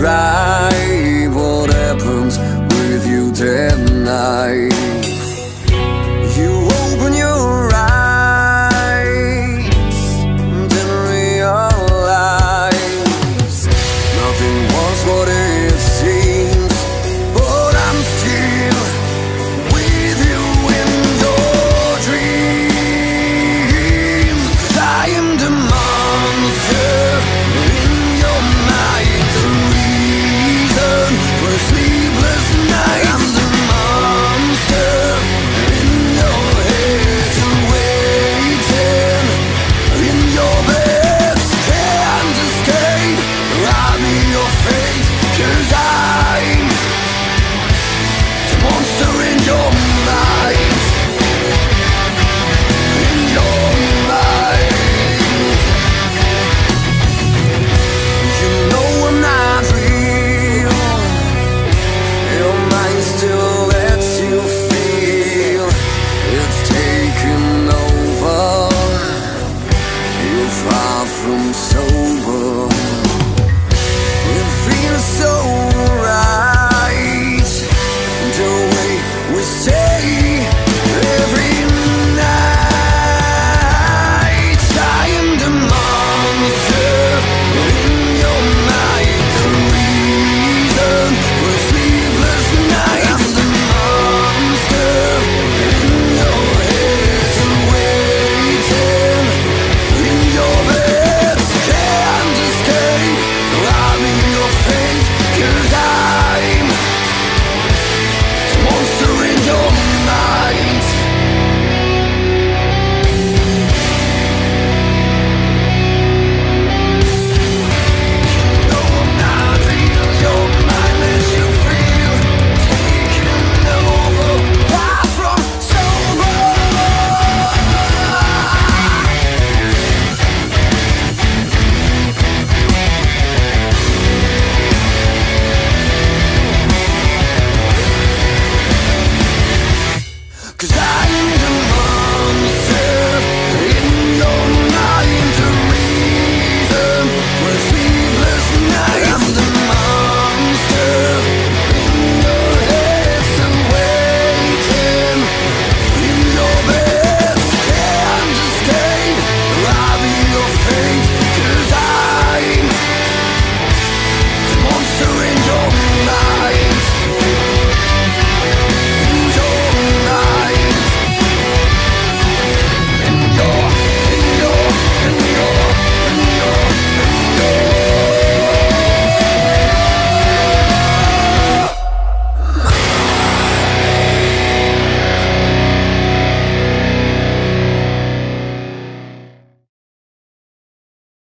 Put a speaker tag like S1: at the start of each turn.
S1: Right.